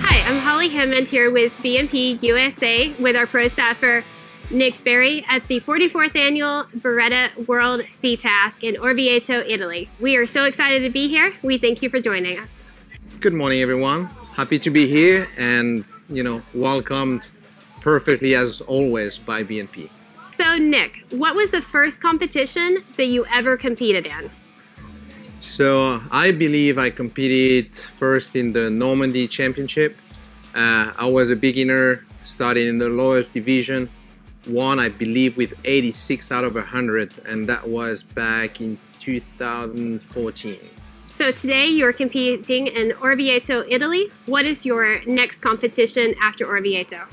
Hi, I'm Holly Hammond here with B&P USA with our pro staffer Nick Berry at the 44th annual Beretta World FITASC in Orvieto, Italy. We are so excited to be here. We thank you for joining us. Good morning, everyone. Happy to be here and, you know, welcomed perfectly as always by B&P. So, Nick, what was the first competition that you ever competed in? So, I believe I competed first in the Normandy Championship. Uh, I was a beginner, started in the lowest division, won, I believe, with 86 out of 100, and that was back in 2014. So today you're competing in Orvieto, Italy. What is your next competition after Orvieto?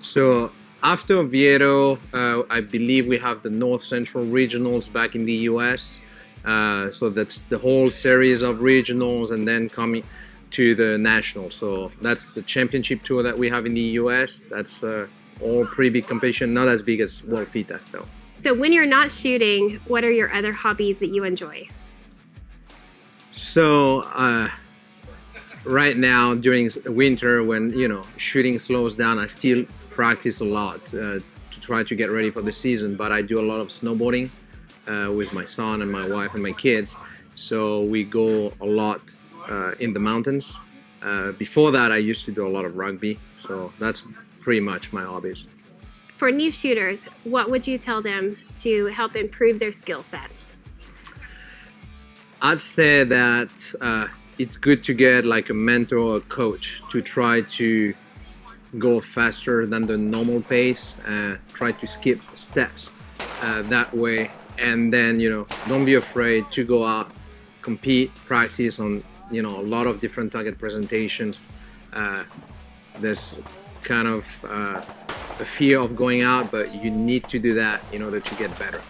So after Orvieto, uh, I believe we have the North Central Regionals back in the US. Uh, so that's the whole series of regionals and then coming to the national. So that's the championship tour that we have in the US. That's uh, all pretty big competition, not as big as World FITASC though. So when you're not shooting, what are your other hobbies that you enjoy? So uh, right now during winter, when you know shooting slows down, I still practice a lot uh, to try to get ready for the season. But I do a lot of snowboarding uh, with my son and my wife and my kids. So we go a lot uh, in the mountains. Uh, before that, I used to do a lot of rugby. So that's pretty much my hobbies. For new shooters, what would you tell them to help improve their skill set? I'd say that uh, it's good to get like a mentor or a coach to try to go faster than the normal pace, uh, try to skip steps uh, that way, and then you know don't be afraid to go out, compete, practice on you know a lot of different target presentations. Uh, there's kind of uh, a fear of going out, but you need to do that in order to get better.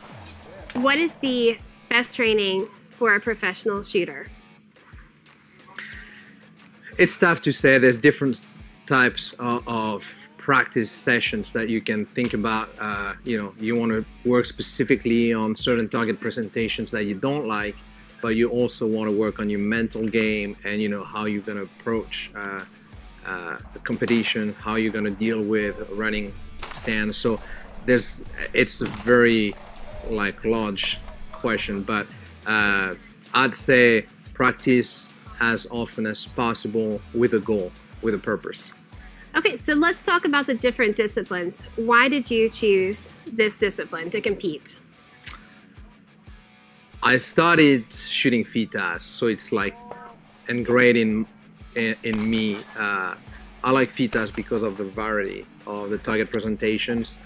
What is the best training for a professional shooter? It's tough to say. There's different types of, practice sessions that you can think about. Uh, you know, you want to work specifically on certain target presentations that you don't like, but you also want to work on your mental game and you know how you're going to approach uh, uh, the competition, how you're going to deal with running stands. So there's, it's a very like large question, but uh, I'd say practice as often as possible with a goal, with a purpose. Okay, so let's talk about the different disciplines. Why did you choose this discipline to compete? I started shooting FITASC, so it's like ingrained in in, in me. Uh, I like FITASC because of the variety of the target presentations.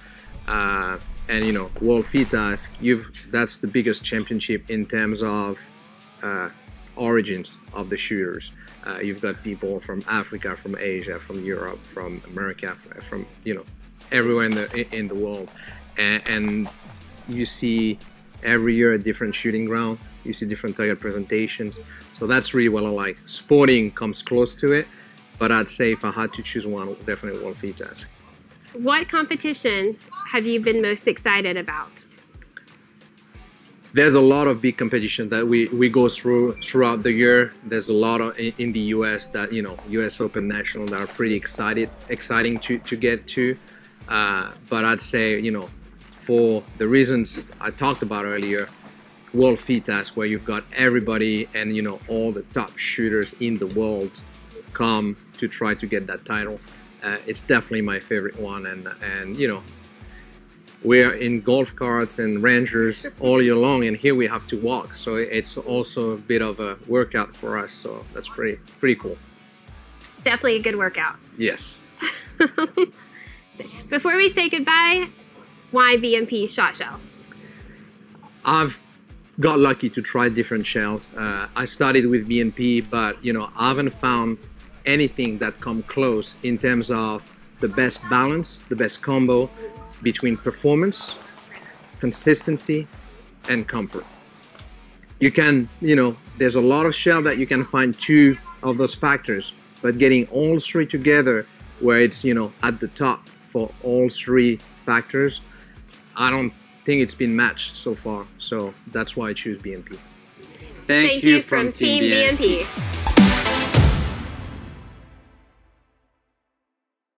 Uh, and you know, World FITASC, you've that's the biggest championship in terms of uh, origins of the shooters. Uh, you've got people from Africa, from Asia, from Europe, from America, from you know, everywhere in the in the world, and, and you see every year a different shooting ground. You see different target presentations. So that's really what I like. Sporting comes close to it, but I'd say if I had to choose one, definitely World FITASC. What competition have you been most excited about? There's a lot of big competition that we, we go through throughout the year. There's a lot of in, in the US that you know US Open National that are pretty excited exciting to, to get to. Uh, but I'd say you know for the reasons I talked about earlier, World FITASC where you've got everybody and you know all the top shooters in the world come to try to get that title. Uh, it's definitely my favorite one, and and you know we're in golf carts and rangers all year long, and here we have to walk, so it's also a bit of a workout for us. So that's pretty pretty cool. Definitely a good workout. Yes. Before we say goodbye, why B&P shot shell? I've got lucky to try different shells. Uh, I started with B&P but you know I haven't found anything that come close in terms of the best balance, the best combo between performance, consistency, and comfort. You can, you know, there's a lot of shell that you can find two of those factors, but getting all three together where it's, you know, at the top for all three factors, I don't think it's been matched so far. So that's why I choose B&P. Thank, you from Team B&P.